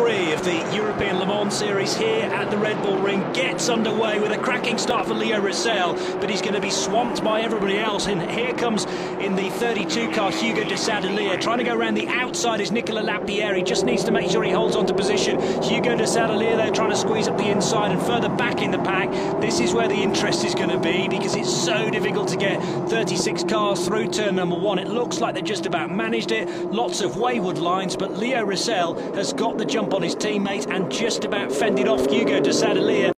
three of the European Le Mans Series here at the Red Bull Ring gets underway with a cracking start for Léo Roussel, but he's going to be swamped by everybody else. And here comes in the 32 car Hugo de Sadeleer, trying to go around the outside is Nicolas Lapierre. He Just needs to make sure he holds on to position. Hugo de Sadeleer there trying to squeeze up the inside and further back in the pack. This is where the interest is going to be because it's so difficult to get 36 cars through turn number one. It looks like they just about managed it. Lots of wayward lines, but Léo Roussel has got the jump on his teammate and just about fended off Hugo de Sadeleer.